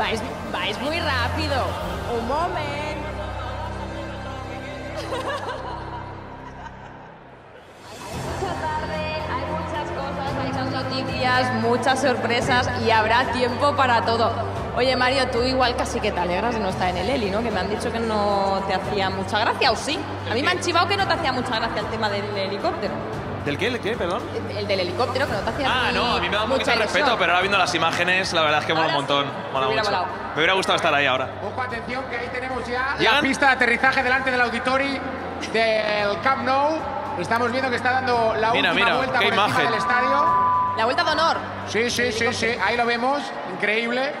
Vais, vais muy rápido. Un momento. Hay muchas cosas, muchas noticias, muchas sorpresas y habrá tiempo para todo. Oye Mario, tú igual casi que te alegras de no estar en el Eli, ¿no? Que me han dicho que no te hacía mucha gracia, ¿o sí? A mí me han chivado que no te hacía mucha gracia el tema del helicóptero. ¿Del qué? ¿El qué? Perdón. El, el del helicóptero, que no te hacía Ah, no, a mí me da un poquito de respeto, pero ahora viendo las imágenes, la verdad es que mola un montón. me Mola hubiera mucho. Me hubiera gustado estar ahí ahora. Ojo, atención, que ahí tenemos ya ¿Llegan? la pista de aterrizaje delante del auditorio del Camp Nou. Estamos viendo que está dando la Mira, última mira, vuelta qué por encima imagen. del estadio. La vuelta de honor. Sí, sí, sí, sí, ahí lo vemos, increíble.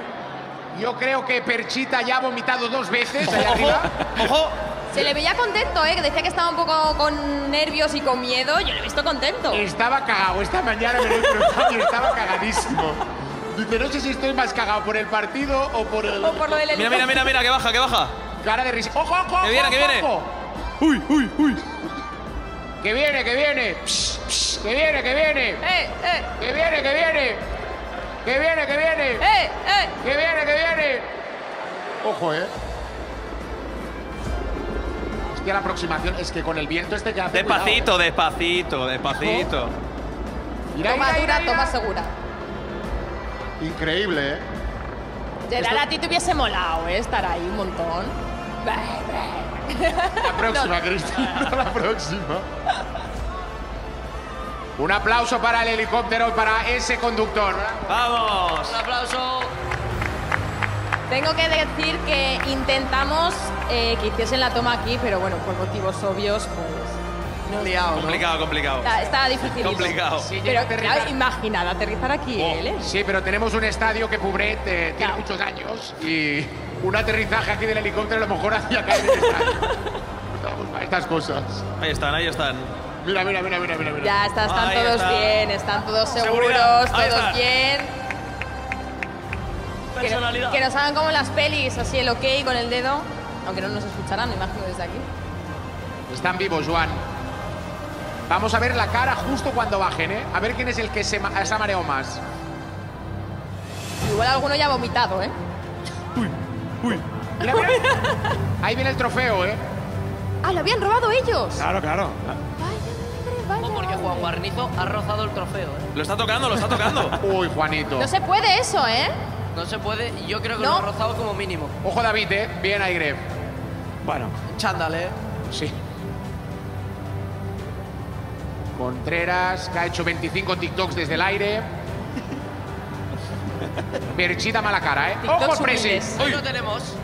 Yo creo que Perchita ya ha vomitado dos veces ahí arriba. ¡Ojo! Se le veía contento, ¿eh? Que decía que estaba un poco con nervios y con miedo. Yo lo he visto contento. Estaba cagado, esta mañana me lo he cruzado y estaba cagadísimo. Dice, no sé si estoy más cagado por el partido o por el... O por lo del Mira, mira, mira, mira, que baja, que baja. Cara de risa. ¡Ojo, ojo, Que viene, ojo, que viene. ojo! Uy, uy, uy. ¡Que viene, que viene! Psh, psh, ¡Que viene, que viene! ¡Eh, eh! ¡Que viene, que viene! ¡Que viene, que viene! ¡Eh, eh! ¡Que viene, que viene! Ojo, ¿eh? Hostia, la aproximación es que con el viento este que hace... Despacito, cuidado, despacito, despacito. ¿eh? Mira, Toma mira, dura, mira, toma segura. Increíble, ¿eh? Gerard, a ti te hubiese molado, ¿eh? Estar ahí un montón. La próxima, Cristina, la próxima. Un aplauso para el helicóptero y para ese conductor. ¡Vamos! Un aplauso. Tengo que decir que intentamos eh, que hiciesen la toma aquí, pero bueno, por motivos obvios, pues. No Liado, ¿no? Complicado, complicado. Está, está difícil. Complicado. Sí, llega Pero a aterrizar. claro, imaginad aterrizar aquí Oh, él, ¿eh? Sí, pero tenemos un estadio que Pubret eh, tiene Claro. muchos años y un aterrizaje aquí del helicóptero a lo mejor hacía caer el estadio. Estamos para estas cosas. Ahí están, ahí están. Mira, mira, mira, mira, mira. mira. Ya está, están Ahí todos está. bien, están todos seguros, todos bien. Que, nos hagan como las pelis, así el ok con el dedo. Aunque no nos escucharán, me imagino desde aquí. Están vivos, Juan. Vamos a ver la cara justo cuando bajen, ¿eh? A ver quién es el que se, ma- se ha mareado más. Igual alguno ya ha vomitado, ¿eh? Mira, mira. Ahí viene el trofeo, ¿eh? ¡Ah, lo habían robado ellos! Claro, claro. Vaya, Ojo, porque vaya. Juan Guarnizo ha rozado el trofeo. ¿eh? Lo está tocando, lo está tocando. Uy, Juanito. No se puede eso, ¿eh? No se puede, y yo creo que No. lo ha rozado como mínimo. Ojo, David, ¿eh? Bien ahí, Gref. Bueno. Chándal, ¿eh? Sí. Contreras, que ha hecho 25 TikToks desde el aire. Perchita mala cara, ¿eh? TikToks ¡Ojo, Presi! Hoy lo tenemos.